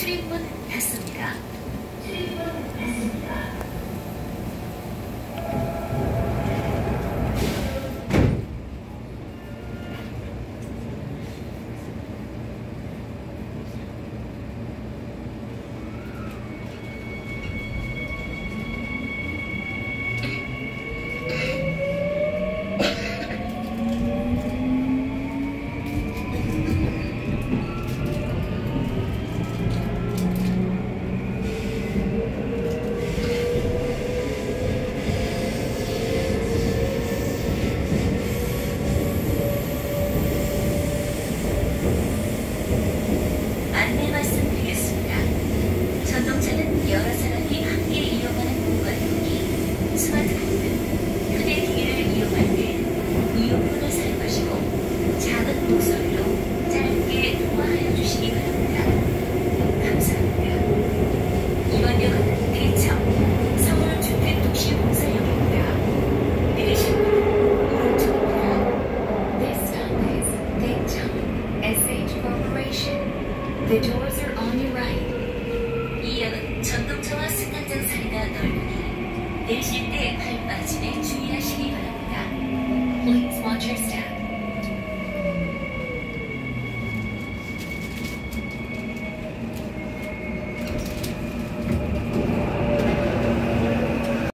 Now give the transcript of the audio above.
출입문 닫습니다. 안내 이용할 Corporation. The doors are on your right. 이 역은 전동차와 승강장 사이가 넓으니 내리실 때발 빠짐에 주의하시기 바랍니다.